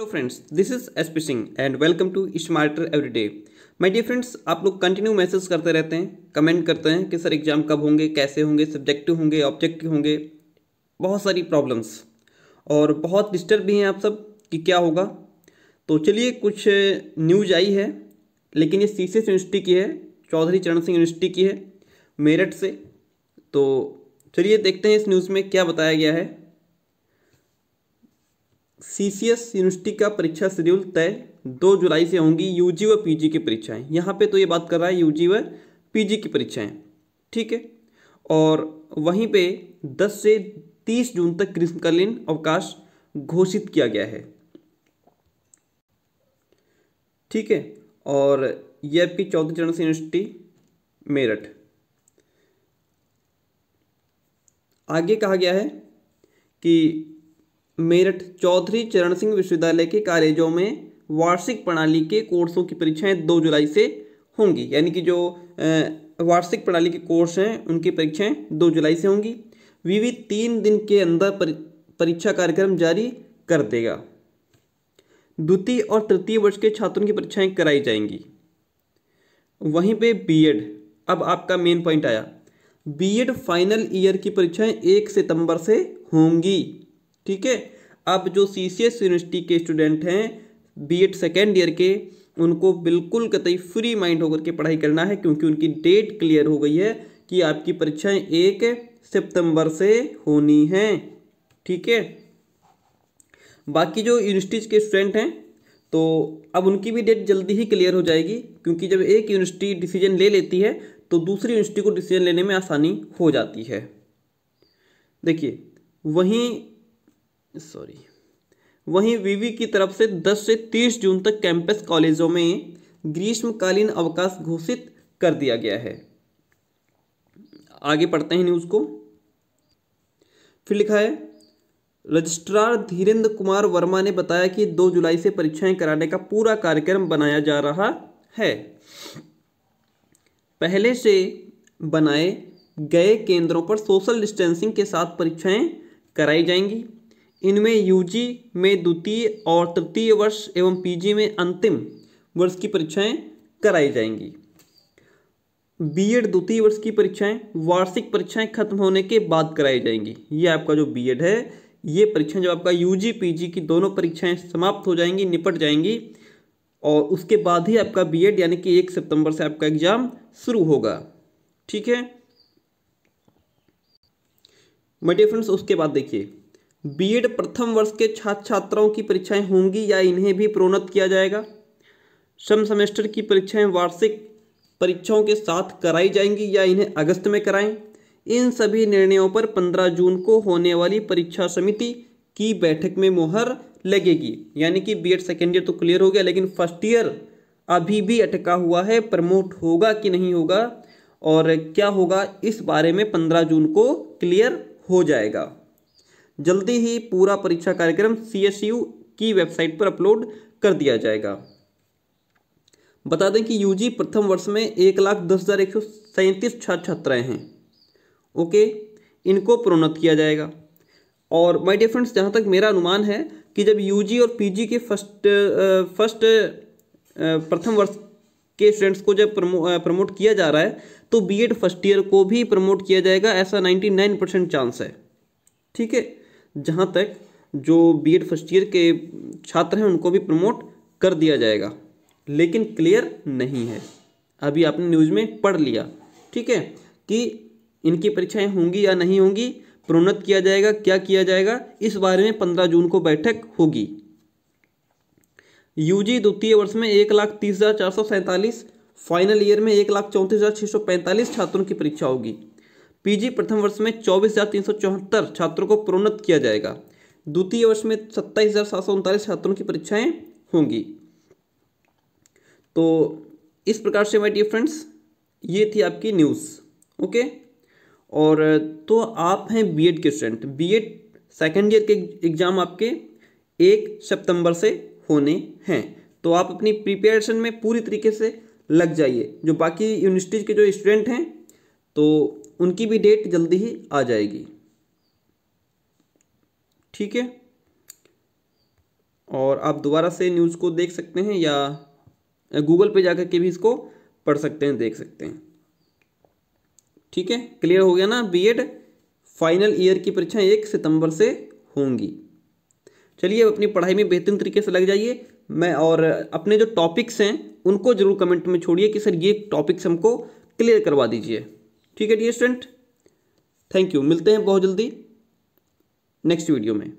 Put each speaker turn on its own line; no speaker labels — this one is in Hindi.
Hello friends this is S P Singh and welcome to smarter everyday my dear friends आप लोग कंटिन्यू मैसेज करते रहते हैं कमेंट करते हैं कि सर एग्ज़ाम कब होंगे, कैसे होंगे सब्जेक्टिव होंगे ऑब्जेक्टिव होंगे, बहुत सारी प्रॉब्लम्स और बहुत डिस्टर्ब भी हैं आप सब कि क्या होगा. तो चलिए कुछ न्यूज़ आई है, लेकिन ये सीसीएस यूनिवर्सिटी की है, चौधरी चरण सिंह यूनिवर्सिटी की है, मेरठ से. तो चलिए देखते हैं इस न्यूज़ में क्या बताया गया है. सीसीएस यूनिवर्सिटी का परीक्षा शेड्यूल तय दो जुलाई से होंगी यूजी व पीजी की परीक्षाएँ। यहाँ पे तो ये बात कर रहा है यूजी व पीजी की परीक्षाएँ। ठीक है? और वहीं पे 10 से 30 जून तक ग्रीष्मकालीन अवकाश घोषित किया गया है। ठीक है? और ये आपकी चौथी चरण से यूनिवर्सिटी मेरठ। आगे कहा गया है कि मेरठ चौधरी चरण सिंह विश्वविद्यालय के कॉलेजों में वार्षिक प्रणाली के कोर्सों की परीक्षाएँ दो जुलाई से होंगी। यानी कि जो वार्षिक प्रणाली के कोर्स हैं, उनकी परीक्षाएँ दो जुलाई से होंगी। विवि तीन दिन के अंदर परीक्षा कार्यक्रम जारी कर देगा। द्वितीय और तृतीय वर्ष के छात्रों की परीक्षाएँ कराई जाएँगी। वहीं पे बीएड अब आपका मेन पॉइंट आया। बीएड फाइनल ईयर की परीक्षाएँ एक सितंबर से होंगी। ठीक है? अब जो सी सी एस यूनिवर्सिटी के स्टूडेंट हैं बी एड सेकेंड ईयर के, उनको बिल्कुल कतई फ्री माइंड होकर के पढ़ाई करना है, क्योंकि उनकी डेट क्लियर हो गई है कि आपकी परीक्षाएँ एक सितंबर से होनी हैं। ठीक है? बाकी जो यूनिवर्सिटीज़ के स्टूडेंट हैं तो अब उनकी भी डेट जल्दी ही क्लियर हो जाएगी, क्योंकि जब एक यूनिवर्सिटी डिसीज़न ले लेती है तो दूसरी यूनिवर्सिटी को डिसीज़न लेने में आसानी हो जाती है। देखिए, वहीं सॉरी वहीं वीवी की तरफ़ से 10 से 30 जून तक कैंपस कॉलेजों में ग्रीष्मकालीन अवकाश घोषित कर दिया गया है। आगे पढ़ते हैं न्यूज़ को। फिर लिखा है, रजिस्ट्रार धीरेन्द्र कुमार वर्मा ने बताया कि 2 जुलाई से परीक्षाएँ कराने का पूरा कार्यक्रम बनाया जा रहा है। पहले से बनाए गए केंद्रों पर सोशल डिस्टेंसिंग के साथ परीक्षाएँ कराई जाएँगी। इनमें यूजी में द्वितीय और तृतीय वर्ष एवं पीजी में अंतिम वर्ष की परीक्षाएँ कराई जाएँगी। बीएड द्वितीय वर्ष की परीक्षाएँ वार्षिक परीक्षाएँ खत्म होने के बाद कराई जाएँगी। ये आपका जो बीएड है, ये परीक्षाएँ जब आपका यूजी पीजी की दोनों परीक्षाएँ समाप्त हो जाएँगी, निपट जाएँगी और उसके बाद ही आपका बीएड यानी कि एक सितंबर से आपका एग्ज़ाम शुरू होगा। ठीक है? मेडिया फ्रेंड्स उसके बाद देखिए बीएड प्रथम वर्ष के छात्र छात्राओं की परीक्षाएँ होंगी या इन्हें भी प्रोन्नत किया जाएगा? सम सेमेस्टर की परीक्षाएँ वार्षिक परीक्षाओं के साथ कराई जाएँगी या इन्हें अगस्त में कराएँ? इन सभी निर्णयों पर 15 जून को होने वाली परीक्षा समिति की बैठक में मोहर लगेगी। यानी कि बीएड सेकेंड ईयर तो क्लियर हो गया, लेकिन फ़र्स्ट ईयर अभी भी अटका हुआ है, प्रमोट होगा कि नहीं होगा? और क्या होगा? इस बारे में पंद्रह जून को क्लियर हो जाएगा। जल्दी ही पूरा परीक्षा कार्यक्रम सी की वेबसाइट पर अपलोड कर दिया जाएगा। बता दें कि यूजी प्रथम वर्ष में एक लाख दस हज़ार एक सौ सैंतीस छात्र छात्राएँ हैं। ओके, इनको प्रोन्नत किया जाएगा। और माय डियर फ्रेंड्स जहाँ तक मेरा अनुमान है कि जब यूजी और पीजी के फ़र्स्ट फ़र्स्ट प्रथम वर्ष के स्टूडेंट्स को जब प्रमो प्रमोट किया जा रहा है तो बीएड फ़र्स्ट ईयर को भी प्रमोट किया जाएगा, ऐसा 99 परसेंट चांस है। ठीक है? जहाँ तक जो बी एड फ़र्स्ट ईयर के छात्र हैं, उनको भी प्रमोट कर दिया जाएगा। लेकिन क्लियर नहीं है। अभी आपने न्यूज़ में पढ़ लिया। ठीक है? कि इनकी परीक्षाएँ होंगी या नहीं होंगी, प्रोन्नत किया जाएगा, क्या किया जाएगा, इस बारे में पंद्रह जून को बैठक होगी। यूजी द्वितीय वर्ष में एक लाख तीस हज़ार चार सौ सैंतालीस फाइनल ईयर में एक लाख चौंतीस हज़ार छः सौ पैंतालीस छात्रों की परीक्षा होगी। पीजी प्रथम वर्ष में चौबीस हज़ार तीन सौ चौहत्तर छात्रों को प्रोन्नत किया जाएगा। द्वितीय वर्ष में सत्ताईस हज़ार सात सौ उनतालीस छात्रों की परीक्षाएँ होंगी। तो इस प्रकार से माय डियर फ्रेंड्स ये थी आपकी न्यूज़ ओके और तो आप हैं बीएड के student B Ed second year के एग्ज़ाम आपके एक सितंबर से होने हैं। तो आप अपनी प्रिपरेशन में पूरी तरीके से लग जाइए। जो बाकी यूनिवर्सिटीज़ के जो स्टूडेंट हैं तो उनकी भी डेट जल्दी ही आ जाएगी। ठीक है? और आप दोबारा से न्यूज़ को देख सकते हैं या गूगल पे जाकर के भी इसको पढ़ सकते हैं, देख सकते हैं। ठीक है? क्लियर हो गया ना? बीएड फाइनल ईयर की परीक्षाएँ एक सितंबर से होंगी। चलिए, अपनी पढ़ाई में बेहतरीन तरीके से लग जाइए। मैं और अपने जो टॉपिक्स हैं, उनको ज़रूर कमेंट में छोड़िए कि सर ये टॉपिक्स हमको क्लियर करवा दीजिए। ठीक है डियर स्टूडेंट थैंक यू मिलते हैं बहुत जल्दी नेक्स्ट वीडियो में।